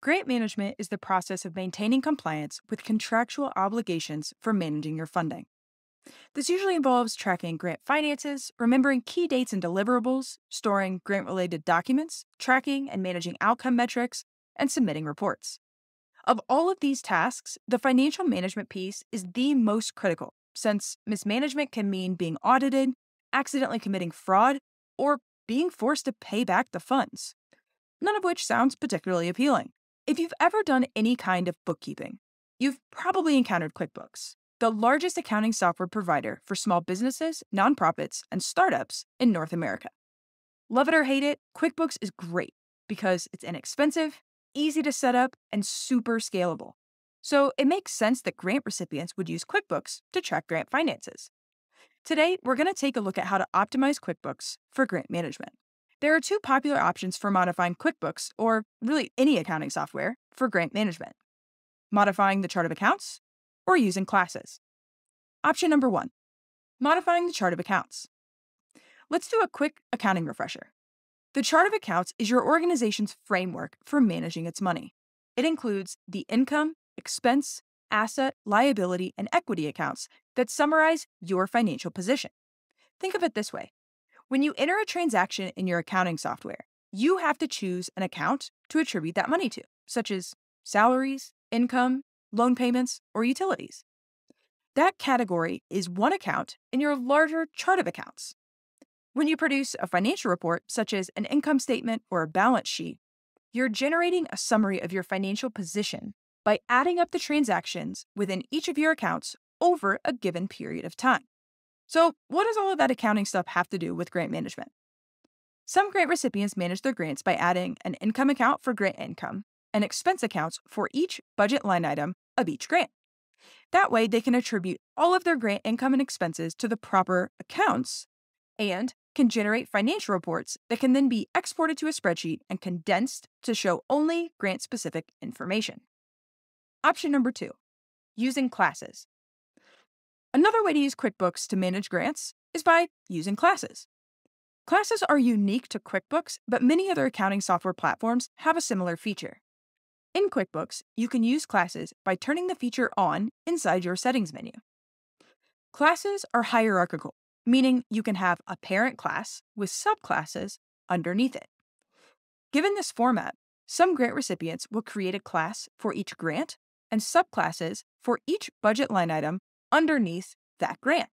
Grant management is the process of maintaining compliance with contractual obligations for managing your funding. This usually involves tracking grant finances, remembering key dates and deliverables, storing grant related documents, tracking and managing outcome metrics, and submitting reports. Of all of these tasks, the financial management piece is the most critical, since mismanagement can mean being audited, accidentally committing fraud, or being forced to pay back the funds. None of which sounds particularly appealing. If you've ever done any kind of bookkeeping, you've probably encountered QuickBooks, the largest accounting software provider for small businesses, nonprofits, and startups in North America. Love it or hate it, QuickBooks is great because it's inexpensive, easy to set up, and super scalable. So it makes sense that grant recipients would use QuickBooks to track grant finances. Today, we're going to take a look at how to optimize QuickBooks for grant management. There are two popular options for modifying QuickBooks, or really any accounting software, for grant management modifying the chart of accounts or using classes. Option number one modifying the chart of accounts. Let's do a quick accounting refresher. The chart of accounts is your organization's framework for managing its money. It includes the income, expense, asset, liability, and equity accounts that summarize your financial position. Think of it this way when you enter a transaction in your accounting software, you have to choose an account to attribute that money to, such as salaries, income, loan payments, or utilities. That category is one account in your larger chart of accounts. When you produce a financial report, such as an income statement or a balance sheet, you're generating a summary of your financial position by adding up the transactions within each of your accounts over a given period of time. So, what does all of that accounting stuff have to do with grant management? Some grant recipients manage their grants by adding an income account for grant income and expense accounts for each budget line item of each grant. That way, they can attribute all of their grant income and expenses to the proper accounts and can generate financial reports that can then be exported to a spreadsheet and condensed to show only grant specific information. Option number two using classes. Another way to use QuickBooks to manage grants is by using classes. Classes are unique to QuickBooks, but many other accounting software platforms have a similar feature. In QuickBooks, you can use classes by turning the feature on inside your settings menu. Classes are hierarchical, meaning you can have a parent class with subclasses underneath it. Given this format, some grant recipients will create a class for each grant and subclasses for each budget line item underneath that grant.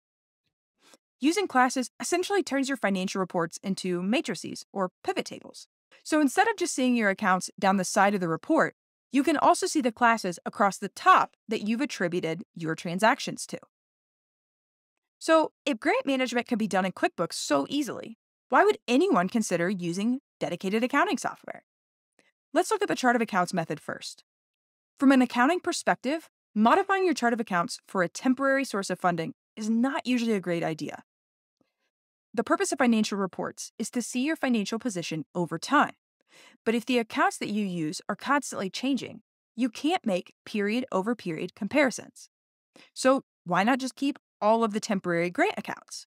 Using classes essentially turns your financial reports into matrices or pivot tables. So instead of just seeing your accounts down the side of the report, you can also see the classes across the top that you've attributed your transactions to. So, if grant management can be done in QuickBooks so easily, why would anyone consider using dedicated accounting software? Let's look at the chart of accounts method first. From an accounting perspective, Modifying your chart of accounts for a temporary source of funding is not usually a great idea. The purpose of financial reports is to see your financial position over time. But if the accounts that you use are constantly changing, you can't make period over period comparisons. So, why not just keep all of the temporary grant accounts?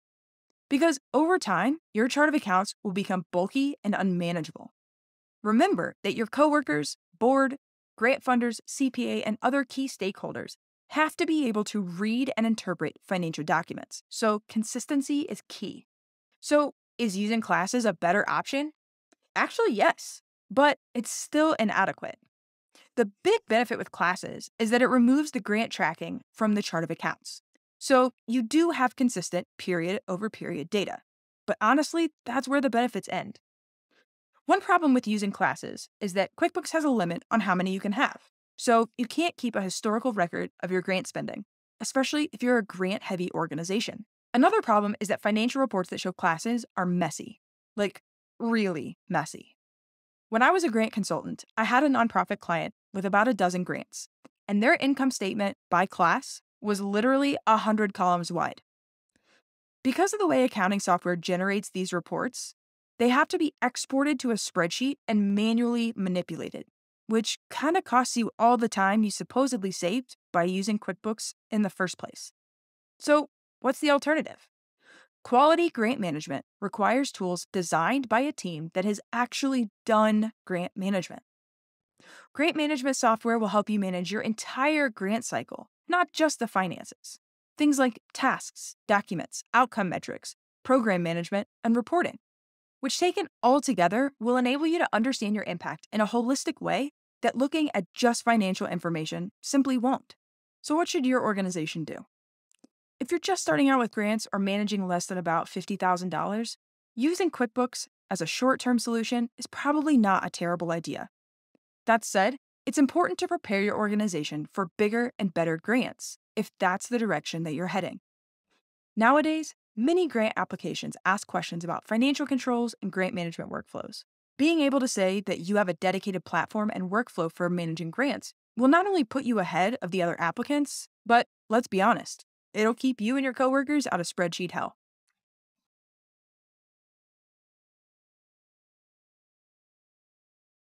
Because over time, your chart of accounts will become bulky and unmanageable. Remember that your coworkers, board, grant funders, CPA, and other key stakeholders have to be able to read and interpret financial documents, so consistency is key. So, is using classes a better option? Actually, yes, but it's still inadequate. The big benefit with classes is that it removes the grant tracking from the chart of accounts. So you do have consistent period over period data. But honestly, that's where the benefits end. One problem with using classes is that QuickBooks has a limit on how many you can have. So you can't keep a historical record of your grant spending, especially if you're a grant heavy organization. Another problem is that financial reports that show classes are messy, like really messy. When I was a grant consultant, I had a nonprofit client with about a dozen grants, and their income statement by class was literally 100 columns wide. Because of the way accounting software generates these reports, they have to be exported to a spreadsheet and manually manipulated, which kind of costs you all the time you supposedly saved by using QuickBooks in the first place. So, what's the alternative? Quality grant management requires tools designed by a team that has actually done grant management. Grant management software will help you manage your entire grant cycle, not just the finances. Things like tasks, documents, outcome metrics, program management, and reporting, which taken all together will enable you to understand your impact in a holistic way that looking at just financial information simply won't. So, what should your organization do? If you're just starting out with grants or managing less than about $50,000, using QuickBooks as a short term solution is probably not a terrible idea. That said, it's important to prepare your organization for bigger and better grants if that's the direction that you're heading. Nowadays, many grant applications ask questions about financial controls and grant management workflows. Being able to say that you have a dedicated platform and workflow for managing grants will not only put you ahead of the other applicants, but let's be honest, it'll keep you and your coworkers out of spreadsheet hell.